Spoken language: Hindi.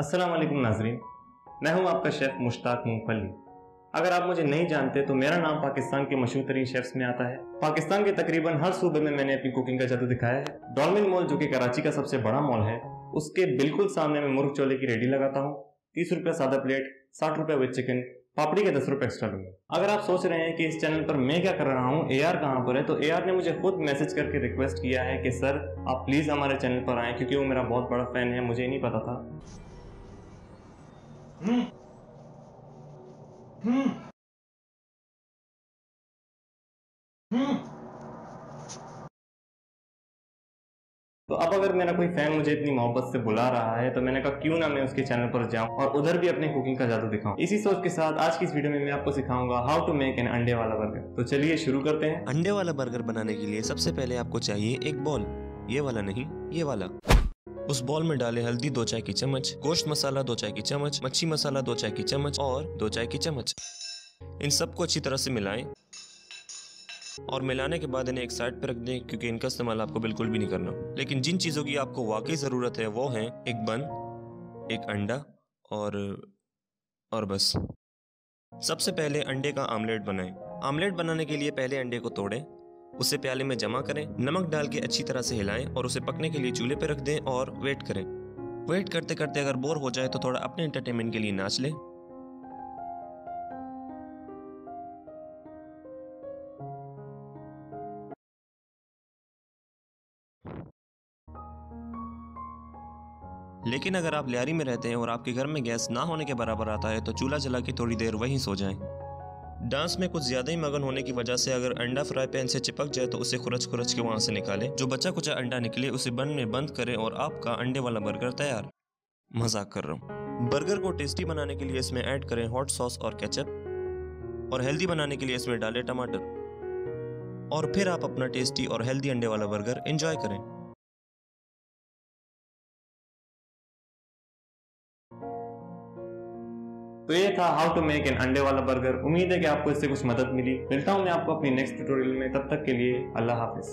अस्सलाम वालेकुम नाजरीन। मैं हूँ आपका शेफ मुश्ताक मूंगफली। अगर आप मुझे नहीं जानते तो मेरा नाम पाकिस्तान के मशहूर तरीन शेफ्स में आता है। पाकिस्तान के तकरीबन हर सूबे में मैंने अपनी कुकिंग का जादू दिखाया है। डॉलमिन मॉल, जो कि कराची का सबसे बड़ा मॉल है, उसके बिल्कुल सामने मैं मुर्ग चोले की रेडी लगाता हूँ। तीस रुपये सादा प्लेट, साठ रुपये विद चिकन, पापड़ी के दस रुपये एक्स्ट्रा लूँगा। अगर आप सोच रहे हैं कि इस चैनल पर मैं क्या कर रहा हूँ ए आर कहाँ पर है तो ए आर ने मुझे खुद मैसेज करके रिक्वेस्ट किया है कि, सर, आप प्लीज़ हमारे चैनल पर आए, क्योंकि वो मेरा बहुत बड़ा फ़ैन है, मुझे नहीं पता था। तो अब अगर मेरा कोई फ़ैन मुझे इतनी मोहब्बत से बुला रहा है तो मैंने कहा, क्यों ना मैं उसके चैनल पर जाऊँ और उधर भी अपने कुकिंग का जादू दिखाऊँ? इसी सोच के साथ आज की इस वीडियो में मैं आपको सिखाऊँगा हाउ टू मेक एन अंडे वाला बर्गर तो चलिए शुरू करते हैं। अंडे वाला बर्गर बनाने के लिए सबसे पहले आपको चाहिए एक बॉल ये वाला नहीं, ये वाला। उस बॉल में डाले हल्दी, दो चाय की चम्मच, गोश्त मसाला, दो चाय की चम्मच, मच्छी मसाला, दो चाय की चम्मच और दो चाय की चम्मच। इन सबको अच्छी तरह से मिलाएँ और मिलाने के बाद इन्हें एक साइड पर रख दें क्योंकि इनका इस्तेमाल आपको बिल्कुल भी नहीं करना। लेकिन जिन चीज़ों की आपको वाकई ज़रूरत है, वो हैं एक बन, एक अंडा और और बस। सबसे पहले अंडे का आमलेट बनाएँ। आमलेट बनाने के लिए पहले अंडे को तोड़ें। उसे प्याले में जमा करें, नमक डाल के अच्छी तरह से हिलाएँ और उसे पकने के लिए चूल्हे पर रख दें और वेट करें वेट करते करते अगर बोर हो जाए तो थोड़ा अपने एंटरटेनमेंट के लिए नाच लें लेकिन अगर आप लियारी में रहते हैं और आपके घर में गैस ना होने के बराबर आता है तो चूल्हा जला के थोड़ी देर वहीं सो जाएँ। डांस में कुछ ज़्यादा ही मगन होने की वजह से अगर अंडा फ्राई पैन से चिपक जाए तो उसे खुरच खुरच के वहाँ से निकालें। जो बचा कुचा अंडा निकले, उसे बन में बंद करें और आपका अंडे वाला बर्गर तैयार। मज़ाक कर रहा हूँ। बर्गर को टेस्टी बनाने के लिए इसमें ऐड करें हॉट सॉस और केचप और हेल्दी बनाने के लिए इसमें डालें टमाटर। और फिर आप अपना टेस्टी और हेल्दी अंडे वाला बर्गर एंजॉय करें। तो ये था हाउ टू मेक एन अंडे वाला बर्गर उम्मीद है कि आपको इससे कुछ मदद मिली. मिलता हूँ मैं आपको अपनी नेक्स्ट ट्यूटोरियल में. तब तक के लिए अल्लाह हाफिज.